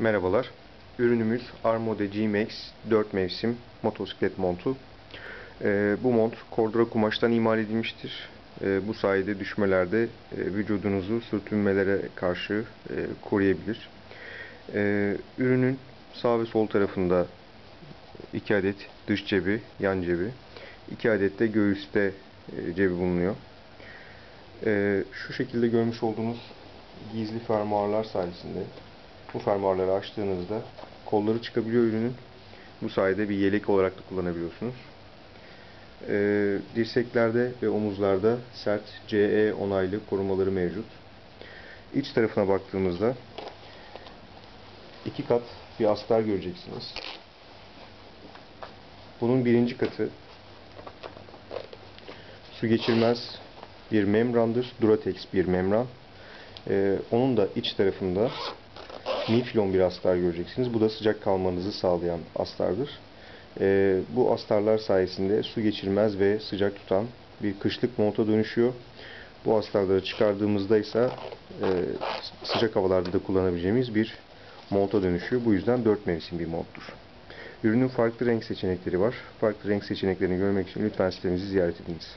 Merhabalar. Ürünümüz Armode G-Max 4 mevsim motosiklet montu. Ee, bu mont kordura kumaştan imal edilmiştir. Ee, bu sayede düşmelerde e, vücudunuzu sürtünmelere karşı e, koruyabilir. Ee, ürünün sağ ve sol tarafında 2 adet dış cebi, yan cebi, 2 adet de göğüste e, cebi bulunuyor. Ee, şu şekilde görmüş olduğunuz gizli fermuarlar sayesinde bu fermuarları açtığınızda kolları çıkabiliyor ürünün. Bu sayede bir yelek olarak da kullanabiliyorsunuz. Ee, dirseklerde ve omuzlarda sert CE onaylı korumaları mevcut. İç tarafına baktığımızda iki kat bir astar göreceksiniz. Bunun birinci katı su geçirmez bir membrandır. Duratex bir membran. Ee, onun da iç tarafında miflon bir astar göreceksiniz. Bu da sıcak kalmanızı sağlayan astardır. Ee, bu astarlar sayesinde su geçirmez ve sıcak tutan bir kışlık monta dönüşüyor. Bu astarları çıkardığımızda ise e, sıcak havalarda da kullanabileceğimiz bir monta dönüşüyor. Bu yüzden 4 mevsim bir monttur. Ürünün farklı renk seçenekleri var. Farklı renk seçeneklerini görmek için lütfen sitemizi ziyaret ediniz.